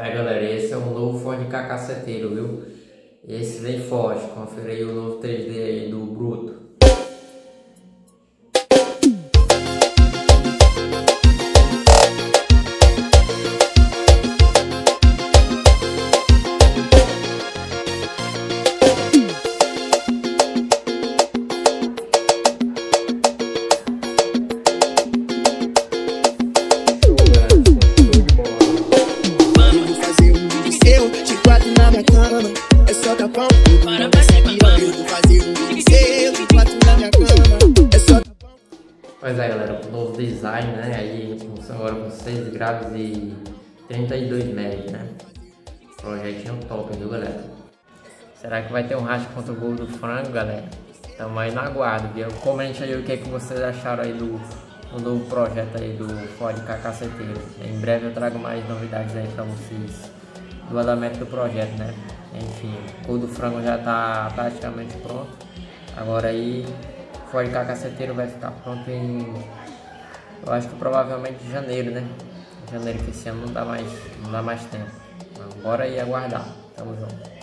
Aí galera, esse é um novo fone cacaceteiro, viu? Esse vem forte, confere aí o novo 3D aí do Bruto. Pois é galera, o novo design, né? Aí agora com 6 graus e 32 médios, né? Projetinho top, viu galera? Será que vai ter um racha contra o gol do frango, galera? Tamo aí na guarda, viu? Comente aí o que, é que vocês acharam aí do, do novo projeto aí do Ford Cacaceteiro. Em breve eu trago mais novidades aí pra vocês do andamento do projeto, né? Enfim, o gol do frango já tá praticamente pronto. Agora aí Ford Cacaceteiro vai ficar pronto em. Eu acho que provavelmente em janeiro, né? Janeiro que esse ano não dá mais, não dá mais tempo. Bora aí aguardar. Tamo junto.